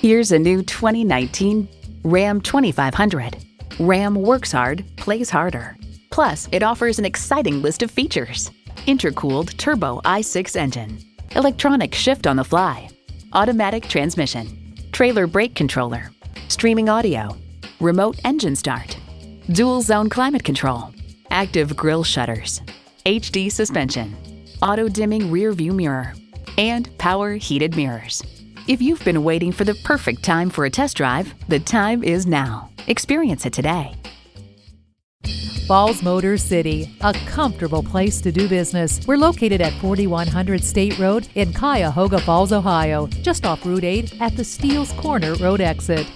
Here's a new 2019 Ram 2500. Ram works hard, plays harder. Plus, it offers an exciting list of features. Intercooled turbo i6 engine, electronic shift on the fly, automatic transmission, trailer brake controller, streaming audio, remote engine start, dual zone climate control, active grille shutters, HD suspension, auto dimming rear view mirror, and power heated mirrors. If you've been waiting for the perfect time for a test drive, the time is now. Experience it today. Falls Motor City, a comfortable place to do business. We're located at 4100 State Road in Cuyahoga Falls, Ohio, just off Route 8 at the Steels Corner Road exit.